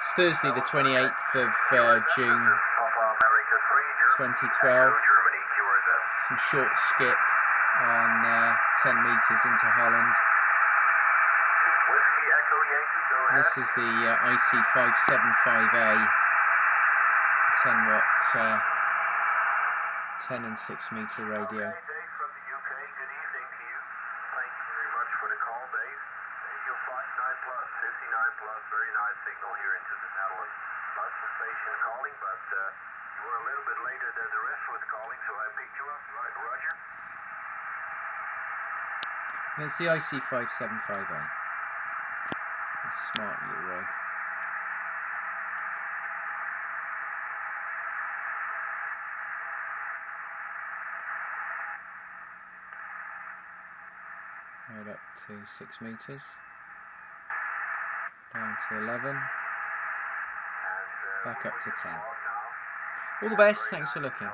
It's Thursday the 28th of uh, June 2012. Some short skip on uh, 10 metres into Holland. This is the uh, IC575A 10 watt uh, 10 and 6 metre radio. Very nice signal here into the Netherlands. Bus station calling, but uh, you were a little bit later than the rest was calling, so I picked you up. Right, Roger. It's the IC575A. Smart little rod. Right up to 6 metres. Down to 11. Back up to 10. All the best, thanks for looking.